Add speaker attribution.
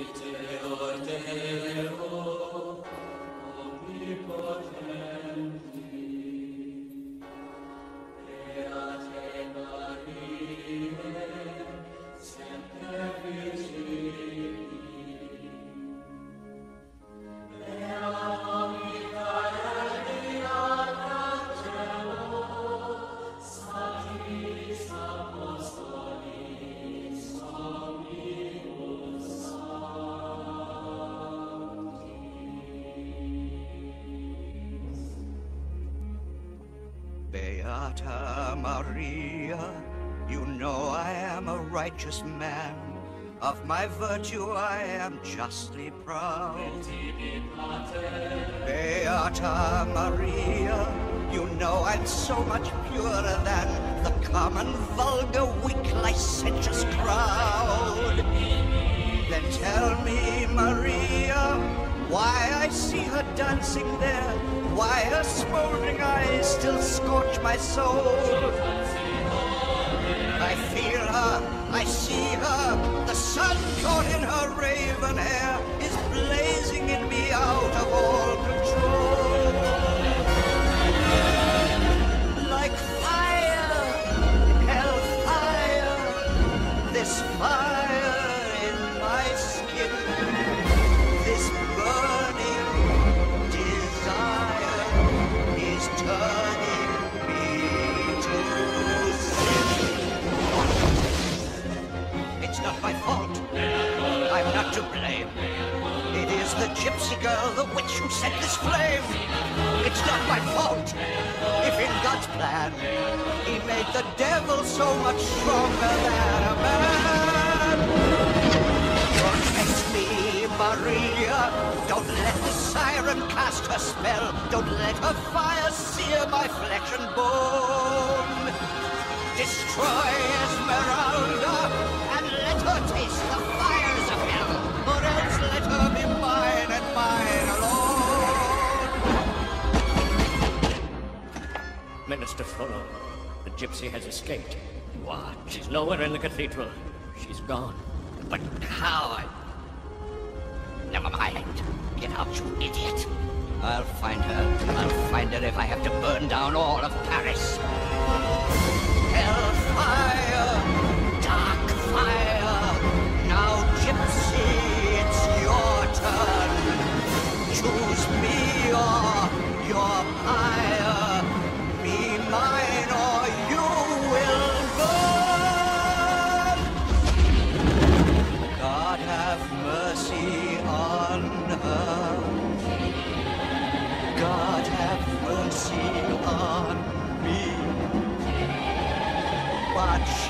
Speaker 1: eternity. Beata Maria, you know I am a righteous man. Of my virtue I am justly proud. Beata Maria, you know I'm so much purer than the common, vulgar, weak, licentious crowd. Then tell me, Maria, why I see her dancing there, why her smoldering eyes still scorch my soul. I feel her, I see her, the sun caught in her raven hair is blazing girl, the witch who set this flame. It's not my fault. If in God's plan, he made the devil so much stronger than a man. Protect me, Maria. Don't let the siren cast her spell. Don't let her fire sear my flesh and bone. Destroy Esmeralda
Speaker 2: Minister Frollo, the gypsy has escaped. What? She's nowhere in the cathedral. She's gone.
Speaker 1: But how? I... Never mind. Get out, you idiot. I'll find her. I'll find her if I have to burn down all of Paris. Hellfire! Mercy